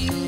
you.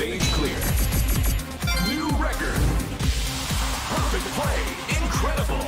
Stage clear. New record. Perfect play. Incredible.